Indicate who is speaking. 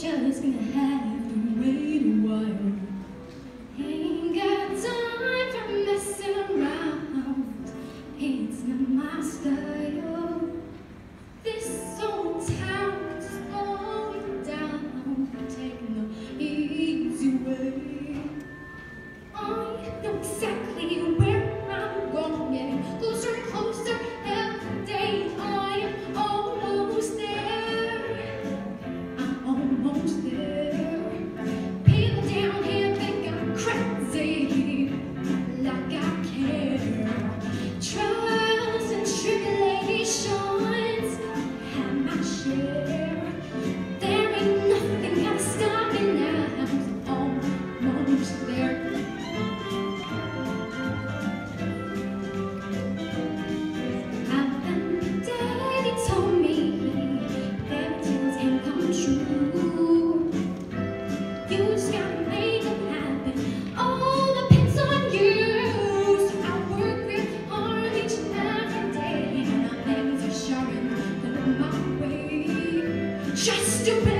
Speaker 1: just gonna have to wait a while. Ain't got time for messing around. It's not my style. stupid